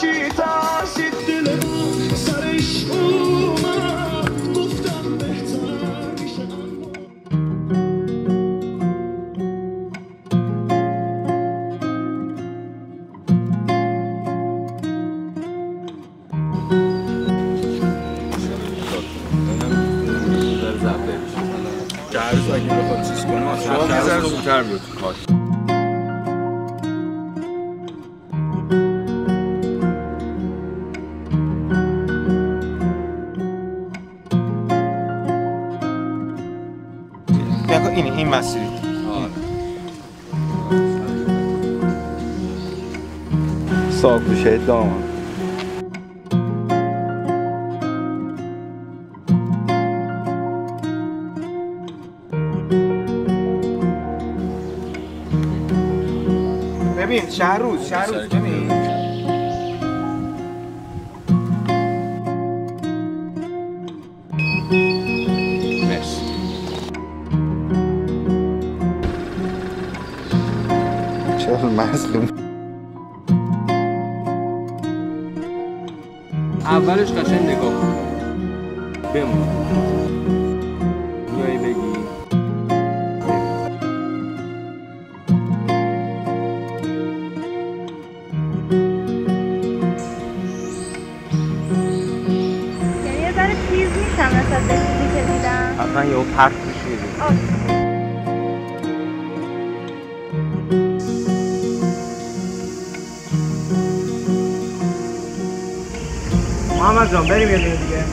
چی ترسید دل من؟ سرش اومد گفتم بهتر میشه اگه بخواد چیز کنه شما یه ذره زودتر بیاد این این مسیری ساقدوشه دامن ببین شهروز شهروز ببین. چرا مظلوم. اولش قشنگ نگاه کن. بمون. میای بگی. یعنی یه ذره تیز میشم نسبت به چیزی که دیدم. حتما یهو پرت میشی محمد جان بریم یه دیگه.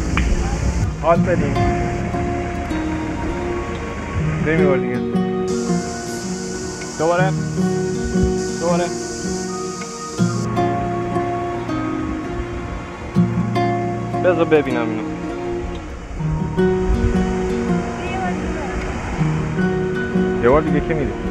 حال بدیم بریم یه دیگه. دوباره. دوباره. بذار ببینم اینو. یه بار دیگه که میری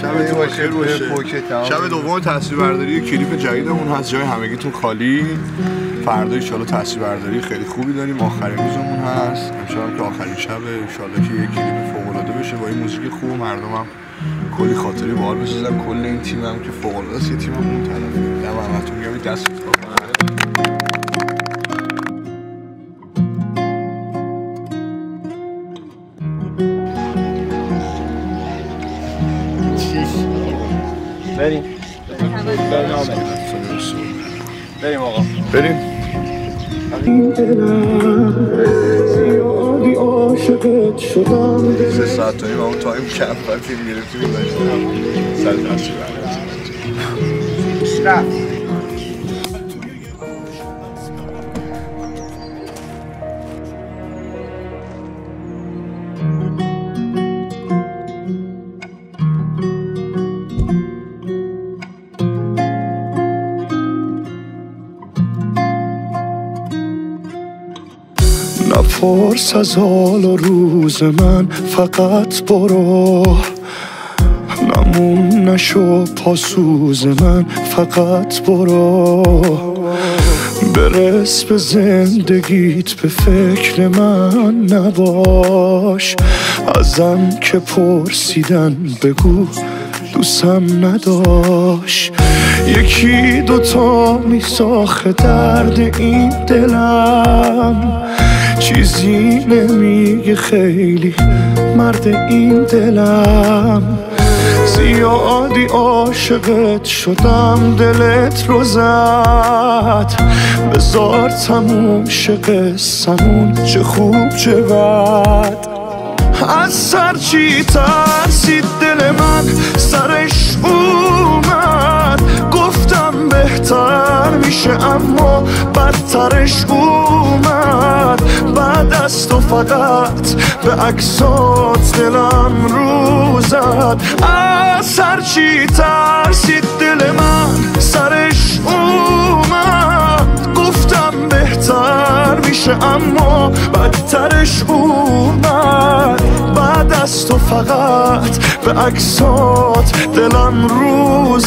شب باشه. شب دوم تصویر برداری کلیپ جدیدمون هست. جای همگیتون خالی. فردا ایشالا تصویر برداری خیلی خوبی داریم. آخرین روزمون هست. امشب که آخرین شب. ایشالا که یه کلیپ فوق العاده بشه با این موزیک خوب. مردمم کلی خاطری باحال بسازم کل این تیمم که فوق العاده است یه تیمم اون طرفه. دم همتون میگم این دست بریم. بریم آقا. بریم. این دلم زیادی عاشقت شدم. سه ساعت تا نیم همون تایم کم و فیلم گرفتیم سر رفت نپرس از حال و روز من فقط برو. نمون نشو پاسوز من فقط برو. برس به زندگیت به فکر من نباش. ازم که پرسیدن بگو دوستم نداشت یکی دوتا میساخه درد این دلم. چیزی نمیگه خیلی مرد این دلم. زیادی عاشقت شدم دلت رو زد. بزار تموم سمون چه خوب چه بد. از سر چی میشه اما بدترش اومد. بعد از تو فقط به عکسات دلم رو زد. از سر چی ترسید دل من سرش اومد. گفتم بهتر میشه اما بدترش اومد. بعد از تو فقط به عکسات دلم رو